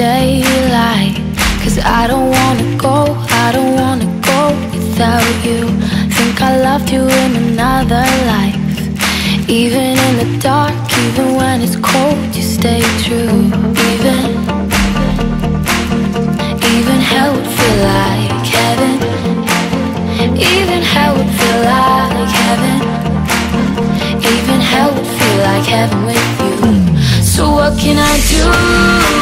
daylight. Cause I don't wanna go, I don't wanna go without you. Think I loved you in another life. Even in the dark, even when it's cold, you stay true. Can I do?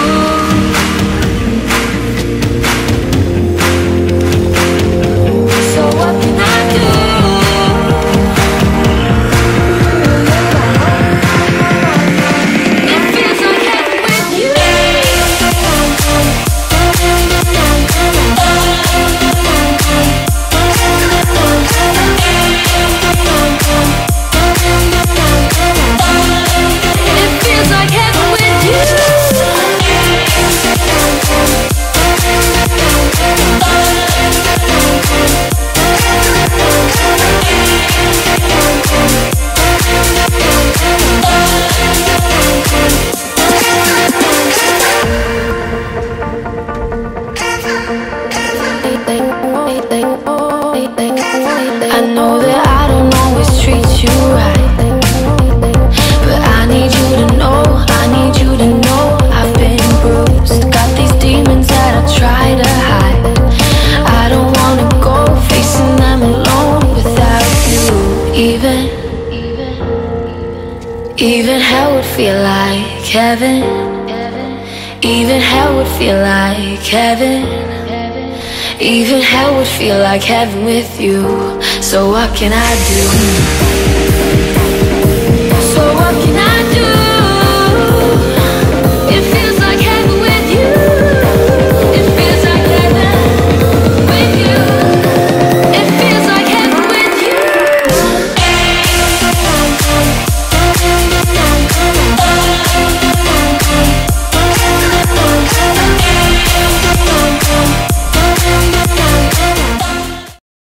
I know that I don't always treat you right. But I need you to know, I need you to know I've been bruised. Got these demons that I try to hide. I don't wanna go facing them alone without you. Even, even hell would feel like heaven. Even hell would feel like heaven. Even hell would feel like heaven with you. So what can I do? So what can I